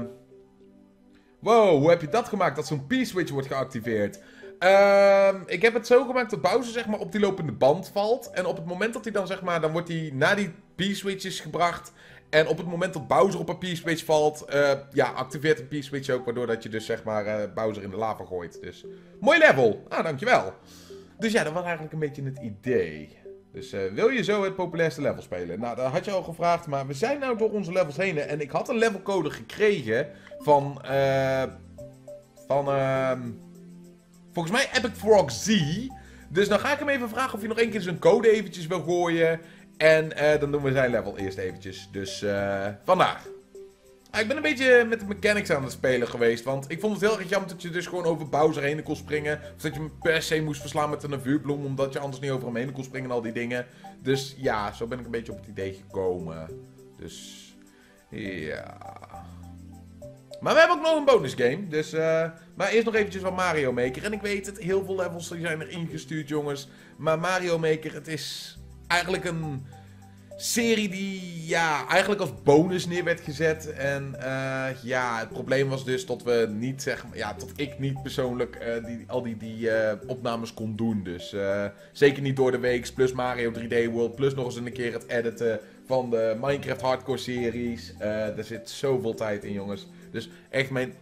Wow, hoe heb je dat gemaakt? Dat zo'n P-switch wordt geactiveerd. Uh, ik heb het zo gemaakt dat Bowser zeg maar op die lopende band valt. En op het moment dat hij dan zeg maar, dan wordt hij naar die P-switches gebracht. En op het moment dat Bowser op een P-switch valt, uh, ja, activeert een P-switch ook. Waardoor dat je dus zeg maar uh, Bowser in de lava gooit. Dus, mooi level. Ah, dankjewel. Dus ja, dat was eigenlijk een beetje het idee. Dus uh, wil je zo het populairste level spelen? Nou, dat had je al gevraagd, maar we zijn nou door onze levels heen. En ik had een levelcode gekregen van, eh, van, uh, volgens mij Epic Frog Z. Dus dan ga ik hem even vragen of hij nog één keer zijn code eventjes wil gooien. En uh, dan doen we zijn level eerst eventjes. Dus vandaag. Ah, ik ben een beetje met de mechanics aan het spelen geweest. Want ik vond het heel erg jammer dat je dus gewoon over Bowser heen kon springen. Of dat je hem per se moest verslaan met een vuurbloem. Omdat je anders niet over hem heen kon springen en al die dingen. Dus ja, zo ben ik een beetje op het idee gekomen. Dus ja. Maar we hebben ook nog een bonus game. Dus, uh, maar eerst nog eventjes van Mario Maker. En ik weet het, heel veel levels zijn er ingestuurd, jongens. Maar Mario Maker, het is eigenlijk een serie die ja, eigenlijk als bonus neer werd gezet. En uh, ja, het probleem was dus dat we niet, zeg maar, ja, dat ik niet persoonlijk uh, die, al die, die uh, opnames kon doen. Dus zeker niet door de week, plus Mario 3D World, plus nog eens een keer het editen van de Minecraft Hardcore series. er zit zoveel tijd in, jongens. Dus echt mijn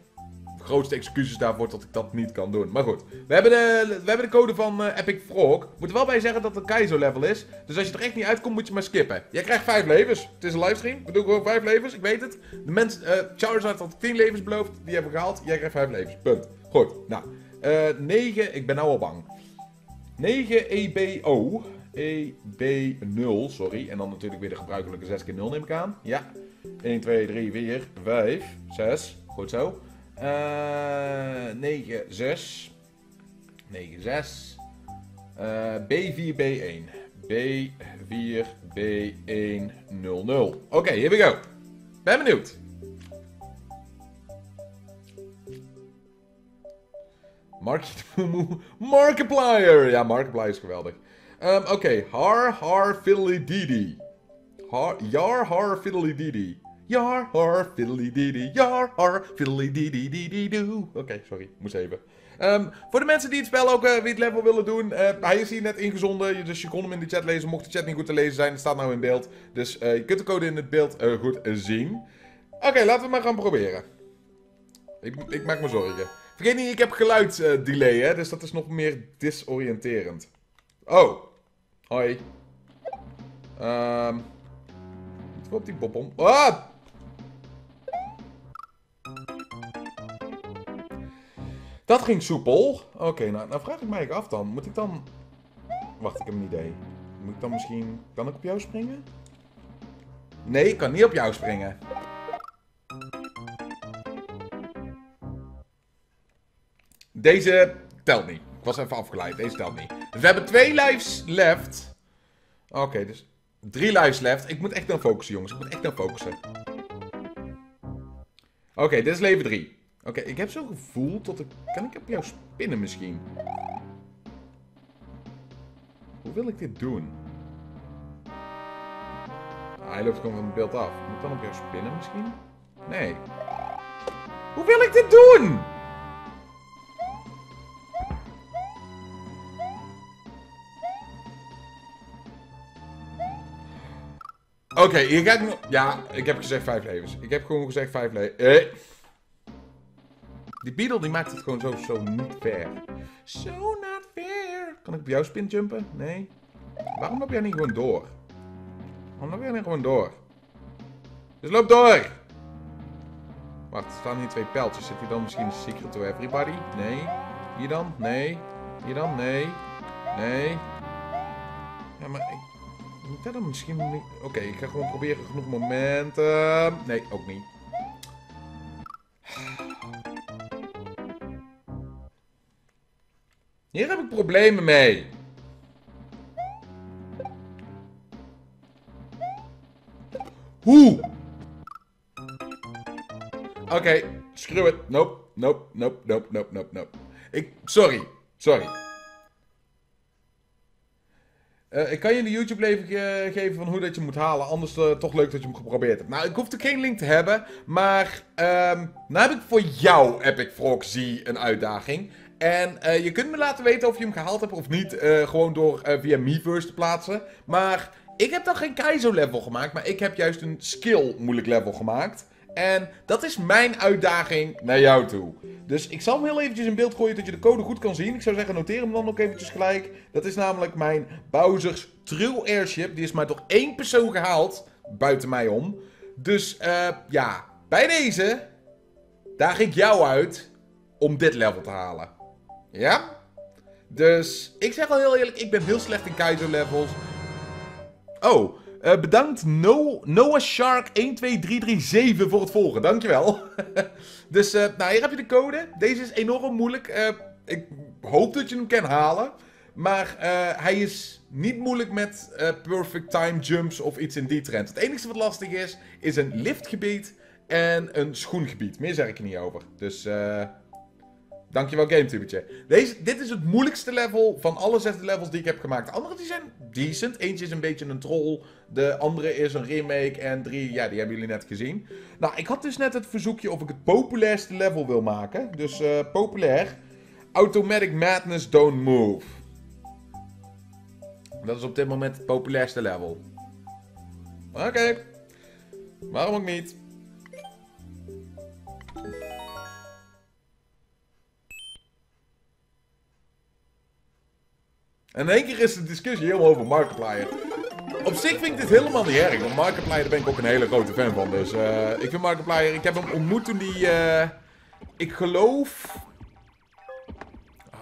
grootste excuses daarvoor dat ik dat niet kan doen. Maar goed, we hebben de, we hebben de code van uh, Epic Frog. Moet er wel bij zeggen dat het Kaizo level is. Dus als je er echt niet uitkomt, moet je maar skippen. Jij krijgt 5 levens. Het is een livestream. We doen gewoon 5 levens, ik weet het. De mens, uh, Charizard had 10 levens beloofd. Die hebben we gehaald. Jij krijgt 5 levens. Punt. Goed. Nou, uh, 9. Ik ben nou al bang. 9 EBO. EB0, sorry. En dan natuurlijk weer de gebruikelijke 6 keer 0 neem ik aan. Ja. 1, 2, 3, 4, 5, 6. Goed zo. Uh, 9, 6. 9, 6. Uh, B4, B1. B4, B1, 0, 0. Oké, here we go. Ben benieuwd. Mark Markiplier. Ja, Markiplier is geweldig. Um, Oké, har, har, fiddly didi. Har, jar, har, fiddly didi. Jar, har, fiddly didi, jar, har, fiddly didi didi doo. Oké, sorry, moest even. Um, voor de mensen die het spel ook uh, weer het level willen doen, uh, hij is hier net ingezonden, dus je kon hem in de chat lezen. Mocht de chat niet goed te lezen zijn, het staat nou in beeld. Dus uh, je kunt de code in het beeld goed zien. Oké, laten we maar gaan proberen. Ik, ik, maak me zorgen. Vergeet niet, ik heb geluidsdelay, hè, dus dat is nog meer disoriënterend. Oh, hoi. Ehm. We op die bobbom. Ah! Dat ging soepel. Oké, nou, nou vraag ik mij af dan. Moet ik dan... Wacht, ik heb een idee. Moet ik dan misschien... Kan ik op jou springen? Nee, ik kan niet op jou springen. Deze telt niet. Ik was even afgeleid. Deze telt niet. Dus we hebben twee lives left. Oké, dus drie lives left. Ik moet echt dan focussen, jongens. Ik moet echt dan focussen. Oké, dit is leven 3. Oké, ik heb zo'n gevoel tot ik... Kan ik op jou spinnen misschien? Hoe wil ik dit doen? Ah, hij loopt gewoon van het beeld af. Moet ik dan op jou spinnen misschien? Nee. Hoe wil ik dit doen? Oké, hier ga ik nog... Ja, ik heb gezegd vijf levens. Ik heb gewoon gezegd vijf levens. Eh. Die Beetle die maakt het gewoon zo, zo niet fair. So not fair. Kan ik op jou spinjumpen? Nee. Waarom loop jij niet gewoon door? Waarom loop jij niet gewoon door? Dus loop door! Wacht, staan hier twee pijltjes. Zit hier dan misschien een secret to everybody? Nee. Hier dan? Nee. Hier dan? Nee. Nee. Ja, maar ik... Moet dan misschien niet... Oké, ik ga gewoon proberen genoeg momenten... Nee, ook niet. Problemen mee. Hoe? Oké, screw it. Nope, nope, nope, nope, nope, nope, nope. Ik, sorry, sorry. Eh, ik kan je de YouTube leven ge- geven van hoe dat je moet halen. Anders eh, toch leuk dat je hem geprobeerd hebt. Nou, ik hoef er geen link te hebben. Maar ehm nou heb ik voor jou, Epic Frogsy, een uitdaging. En eh, je kunt me laten weten of je hem gehaald hebt of niet. eh, gewoon door eh, via Miiverse te plaatsen. Maar ik heb dan geen Kaizo level gemaakt. Maar ik heb juist een skill moeilijk level gemaakt. En dat is mijn uitdaging naar jou toe. Dus ik zal hem heel eventjes in beeld gooien dat je de code goed kan zien. Ik zou zeggen, noteer hem dan ook eventjes gelijk. Dat is namelijk mijn Bowser's Trill Airship. Die is maar door één persoon gehaald, buiten mij om. Dus ja, bij deze daag ik jou uit om dit level te halen. Ja? Dus ik zeg al heel eerlijk, ik ben heel slecht in Kaizo levels. Oh, eh, bedankt no Noah Shark 12337 voor het volgen. Dankjewel. dus eh, nou, hier heb je de code. Deze is enorm moeilijk. Eh, ik hoop dat je hem kan halen. Maar hij is niet moeilijk met perfect time jumps of iets in die trend. Het enige wat lastig is, is een liftgebied en een schoengebied. Meer zeg ik er niet over. Dus eh... Dankjewel GameTubertje. Deze, dit is het moeilijkste level van alle zes levels die ik heb gemaakt. De andere die zijn decent. Eentje is een beetje een troll. De andere is een remake. En drie, ja, die hebben jullie net gezien. Nou, ik had dus net het verzoekje of ik het populairste level wil maken. Dus eh, populair. Automatic Madness Don't Move. Dat is op dit moment het populairste level. Oké. Waarom ook niet? En in één keer is de discussie helemaal over Markiplier. Op zich vind ik dit helemaal niet erg, want Markiplier ben ik ook een hele grote fan van. Dus eh, ik vind Markiplier, ik heb hem ontmoet toen die, eh, ik geloof... Ah,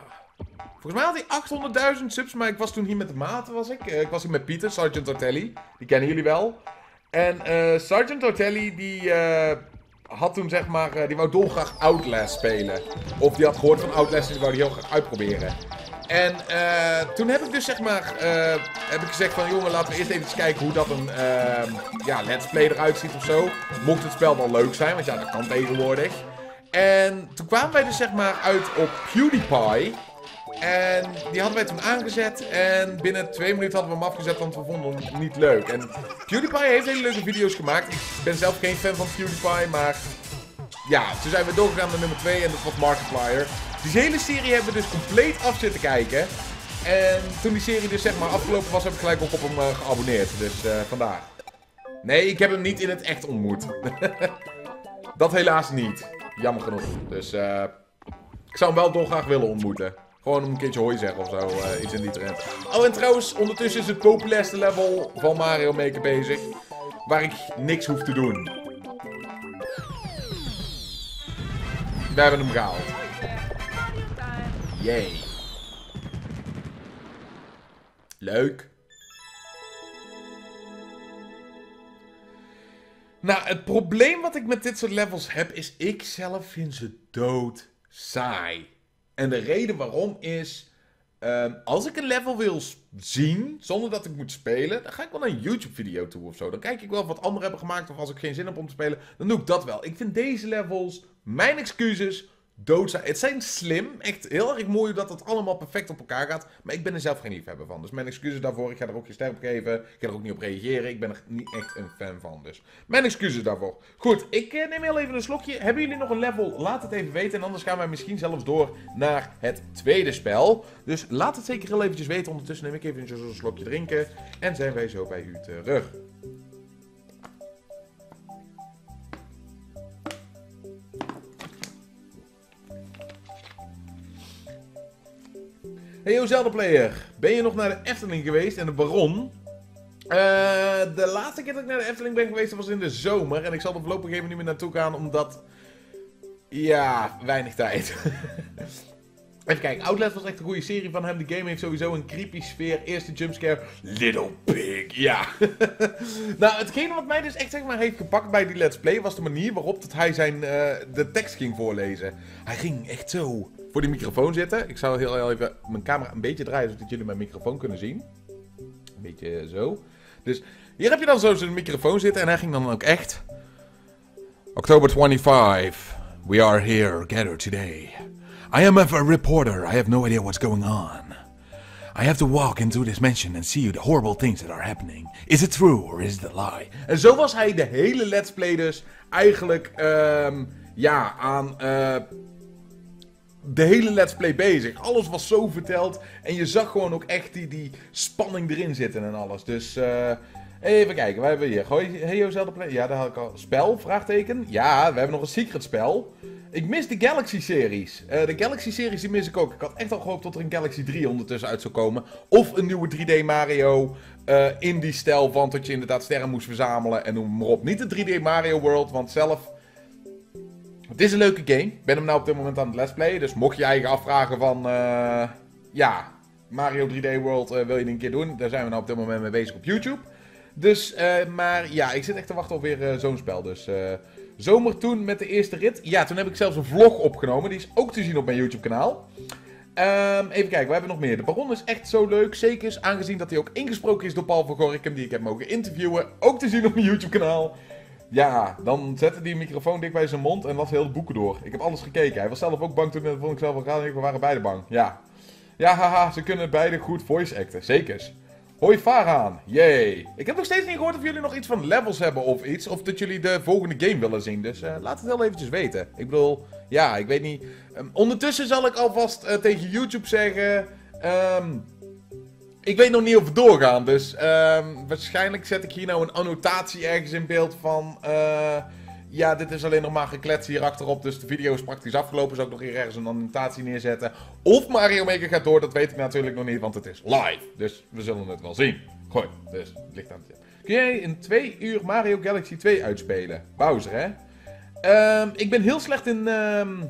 Volgens mij had hij 800.000 subs, maar ik was toen hier met de maten, was ik. Eh, ik was hier met Pieter, Sergeant Ortelli. Die kennen jullie wel. En Sergeant Ortelli, die had toen zeg maar, die wou dolgraag Outlast spelen. Of die had gehoord van Outlast en die wou die heel graag uitproberen. En eh, toen heb ik dus zeg maar, eh, heb ik gezegd van jongen, laten we eerst even kijken hoe dat een ehm, ja, let's play eruit ziet of zo. Mocht het spel wel leuk zijn, want ja, dat kan tegenwoordig. En toen kwamen wij dus zeg maar uit op PewDiePie. En die hadden wij toen aangezet en binnen twee minuten hadden we hem afgezet, want we vonden hem niet leuk. En PewDiePie heeft hele leuke video's gemaakt. Ik ben zelf geen fan van PewDiePie, maar ja, toen zijn we doorgegaan naar nummer 2 en dat was Markiplier. Die hele serie hebben we dus compleet af zitten kijken. En toen die serie dus zeg maar afgelopen was, heb ik gelijk ook op hem eh, geabonneerd. Dus eh, vandaar. Nee, ik heb hem niet in het echt ontmoet. dat helaas niet. Jammer genoeg. Dus eh ik zou hem wel dolgraag willen ontmoeten. Gewoon om een keertje hooi zeggen of zo. iets in die trend. Oh, en trouwens, ondertussen is het populairste level van Mario Maker bezig. Waar ik niks hoef te doen. We hebben hem gehaald. Yay. Leuk. Nou, het probleem wat ik met dit soort levels heb, is ik zelf vind ze dood saai. En de reden waarom is, ehm, als ik een level wil zien, zonder dat ik moet spelen, dan ga ik wel naar een YouTube video toe of zo. Dan kijk ik wel wat anderen hebben gemaakt, of als ik geen zin heb om te spelen, dan doe ik dat wel. Ik vind deze levels, mijn excuses, doodzaai. Het zijn slim, echt heel erg mooi dat het allemaal perfect op elkaar gaat. Maar ik ben er zelf geen liefhebber van. Dus mijn excuses daarvoor. Ik ga er ook geen ster op geven. Ik ga er ook niet op reageren. Ik ben er niet echt een fan van. Dus mijn excuses daarvoor. Goed, ik eh, neem heel even een slokje. Hebben jullie nog een level? Laat het even weten. En anders gaan wij misschien zelfs door naar het tweede spel. Dus laat het zeker heel eventjes weten. Ondertussen neem ik even een slokje drinken. En zijn wij zo bij u terug. Hey yo Player, ben je nog naar de Efteling geweest en de Baron? Eh, de laatste keer dat ik naar de Efteling ben geweest was in de zomer en ik zal er voorlopig even niet meer naartoe gaan omdat... Ja, weinig tijd. even kijken, Outlast was echt een goede serie van hem. De game heeft sowieso een creepy sfeer. Eerste jumpscare, Little Pig, ja. nou, hetgene wat mij dus echt zeg maar heeft gepakt bij die Let's Play was de manier waarop dat hij zijn, eh, de tekst ging voorlezen. Hij ging echt zo voor die microfoon zitten. Ik zal heel, even mijn camera een beetje draaien zodat jullie mijn microfoon kunnen zien. Een beetje zo. Dus hier heb je dan zo zijn microfoon zitten en hij ging dan ook echt... October 25. We are here gathered today. I am a reporter. I have no idea what's going on. I have to walk into this mansion and see the horrible things that are happening. Is it true or is it a lie? En zo was hij de hele Let's Play dus eigenlijk ehm, ja, aan eh, de hele Let's Play bezig. Alles was zo verteld en je zag gewoon ook echt die, die spanning erin zitten en alles. Dus eh, even kijken, wij hebben hier. Gooi Heyo Zelda Play. Ja, daar had ik al. Spel? Vraagteken. Ja, we hebben nog een secret spel. Ik mis de Galaxy-series. Eh, de Galaxy-series die mis ik ook. Ik had echt al gehoopt dat er een Galaxy 3 ondertussen uit zou komen. Of een nieuwe 3D Mario eh, in die stijl van dat je inderdaad sterren moest verzamelen en noem maar op. Niet de 3D Mario World, want zelf... Het is een leuke game. Ik ben hem nou op dit moment aan het let's playen. Dus mocht je eigen afvragen van... eh, ja, Mario 3D World wil je een keer doen. Daar zijn we nou op dit moment mee bezig op YouTube. Dus, eh, maar ja, ik zit echt te wachten op weer eh, zo'n spel. Dus, eh, zomer toen met de eerste rit. Ja, toen heb ik zelfs een vlog opgenomen. Die is ook te zien op mijn YouTube kanaal. Ehm, even kijken, we hebben nog meer. De Baron is echt zo leuk. Zeker aangezien dat hij ook ingesproken is door Paul van Gorkum, die ik heb mogen interviewen. Ook te zien op mijn YouTube kanaal. Ja, dan zette hij een microfoon dik bij zijn mond en las heel de boeken door. Ik heb alles gekeken. Hij was zelf ook bang toen, dat vond ik zelf wel gaaf. We waren beide bang. Ja. Ja, haha, ze kunnen beide goed voice acten. Zekers. Hoi Farhan, yay. Ik heb nog steeds niet gehoord of jullie nog iets van levels hebben of iets. Of dat jullie de volgende game willen zien. Dus eh, laat het heel eventjes weten. Ik bedoel, ja, ik weet niet. Ehm, ondertussen zal ik alvast eh, tegen YouTube zeggen... ehm, ik weet nog niet of we doorgaan, dus ehm, waarschijnlijk zet ik hier nou een annotatie ergens in beeld van... eh, ja, dit is alleen nog maar geklets hier achterop, dus de video is praktisch afgelopen. Zou ik nog hier ergens een annotatie neerzetten. Of Mario Maker gaat door, dat weet ik natuurlijk nog niet, want het is live. Dus we zullen het wel zien. Gooi, dus het ligt aan het... Kun jij in twee uur Mario Galaxy 2 uitspelen? Bowser, hè? Ehm, ik ben heel slecht in... ehm,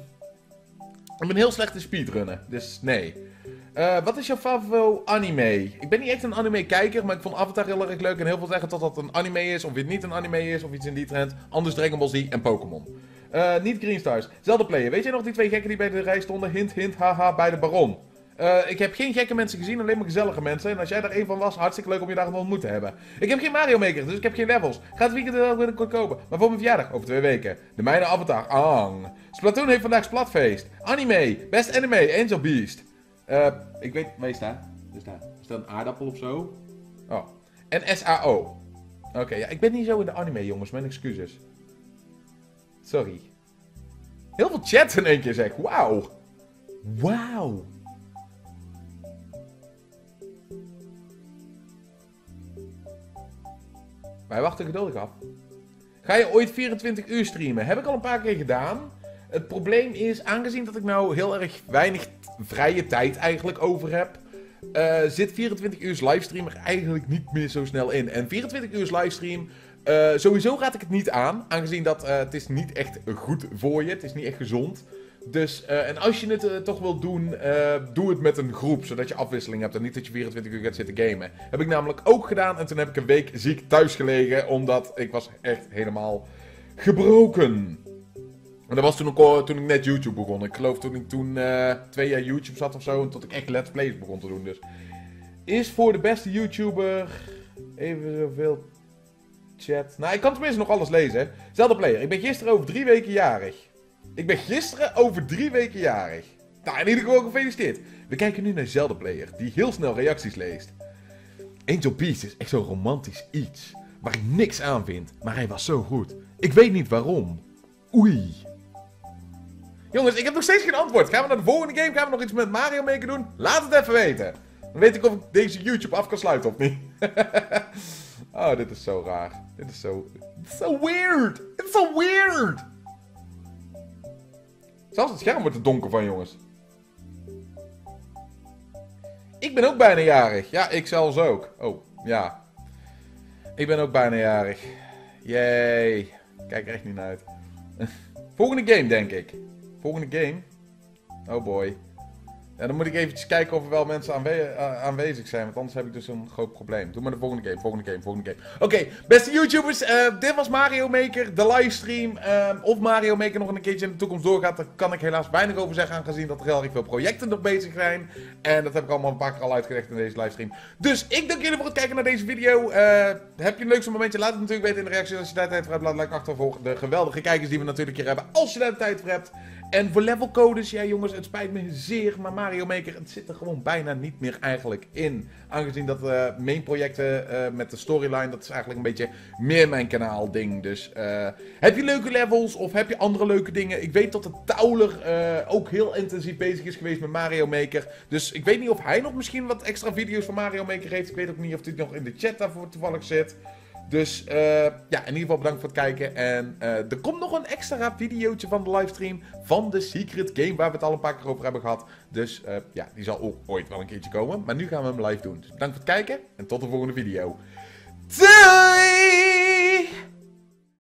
ik ben heel slecht in speedrunnen, dus nee. Eh, wat is jouw favoriete anime? Ik ben niet echt een anime-kijker, maar ik vond Avatar heel erg leuk. En heel veel zeggen dat dat een anime is, of het niet een anime is, of iets in die trend. Anders Dragon Ball Z en Pokémon. Eh, niet Green Stars. Zelda Player. Weet jij nog die twee gekken die bij de rij stonden? Hint, hint, haha, bij de Baron. Eh, ik heb geen gekke mensen gezien, alleen maar gezellige mensen. En als jij daar een van was, hartstikke leuk om je daar ontmoet te hebben. Ik heb geen Mario Maker, dus ik heb geen levels. Ga het weekend wel binnenkort kopen. Maar voor mijn verjaardag, over twee weken. De mijne Avatar, Ang. Splatoon heeft vandaag Splatfeest. Anime, Best Anime, Angel Beast. Eh, ik weet, waar. Er staat. Is dat een aardappel of zo? Oh. En SAO. Oké, ja, ik ben niet zo in de anime, jongens. Mijn excuses. Sorry. Heel veel chat in één keer, zeg. Wauw. Wauw. Wij wachten geduldig af. Ga je ooit 24 uur streamen? Heb ik al een paar keer gedaan. Het probleem is, aangezien dat ik nou heel erg weinig vrije tijd eigenlijk over heb, eh, zit 24 uur livestream er eigenlijk niet meer zo snel in. En 24 uur livestream, eh, sowieso raad ik het niet aan, aangezien dat eh, het is niet echt goed voor je, het is niet echt gezond. Dus, en als je het toch wil doen, doe het met een groep, zodat je afwisseling hebt en niet dat je 24 uur gaat zitten gamen. Heb ik namelijk ook gedaan en toen heb ik een week ziek thuis gelegen, omdat ik was echt helemaal gebroken. En dat was toen ik, net YouTube begon. Ik geloof toen ik toen eh, twee jaar YouTube zat of zo, en tot ik echt Let's Plays begon te doen. Dus is voor de beste YouTuber even zoveel chat. Nou, ik kan tenminste nog alles lezen. Zelfde player. Ik ben gisteren over drie weken jarig. Ik ben gisteren over drie weken jarig. Nou, in ieder geval gefeliciteerd. We kijken nu naar Zelda Player, die heel snel reacties leest. Angel Beast is echt zo'n romantisch iets. Waar ik niks aan vind, maar hij was zo goed. Ik weet niet waarom. Oei. Jongens, ik heb nog steeds geen antwoord. Gaan we naar de volgende game? Gaan we nog iets met Mario Maker doen? Laat het even weten. Dan weet ik of ik deze YouTube af kan sluiten of niet. oh, dit is zo raar. Dit is zo... Dit is zo weird. Dit is zo weird. Zelfs het scherm wordt er donker van, jongens. Ik ben ook bijna jarig. Ja, ik zelfs ook. Oh, ja. Ik ben ook bijna jarig. Yay. Kijk er echt niet naar uit. Volgende game, denk ik. Volgende game. Oh boy. Ja, dan moet ik eventjes kijken of er wel mensen eh, aanwezig zijn. Want anders heb ik dus een groot probleem. Doe maar de volgende game, volgende game, volgende game. Oké, beste YouTubers. eh, dit was Mario Maker, de livestream. Eh, of Mario Maker nog een keertje in de toekomst doorgaat, daar kan ik helaas weinig over zeggen. Aangezien dat er heel erg veel projecten nog bezig zijn. En dat heb ik allemaal een paar keer al uitgelegd in deze livestream. Dus ik dank jullie voor het kijken naar deze video. Heb je een leukste momentje? Laat het natuurlijk weten in de reacties. Als je daar tijd voor hebt, laat een like achter voor de geweldige kijkers die we natuurlijk hier hebben. Als je daar tijd voor hebt. En voor levelcodes, ja jongens, het spijt me zeer, maar Mario Maker, het zit er gewoon bijna niet meer eigenlijk in. Aangezien dat de main projecten eh, met de storyline, dat is eigenlijk een beetje meer mijn kanaal ding. Dus eh, heb je leuke levels of heb je andere leuke dingen? Ik weet dat de Tauler eh, ook heel intensief bezig is geweest met Mario Maker. Dus ik weet niet of hij nog misschien wat extra video's van Mario Maker heeft. Ik weet ook niet of hij nog in de chat daarvoor toevallig zit. Dus eh, ja, in ieder geval bedankt voor het kijken. En eh, er komt nog een extra videootje van de livestream van de Secret Game, waar we het al een paar keer over hebben gehad. Dus eh, ja, die zal ook ooit wel een keertje komen. Maar nu gaan we hem live doen. Dus bedankt voor het kijken en tot de volgende video. Doei!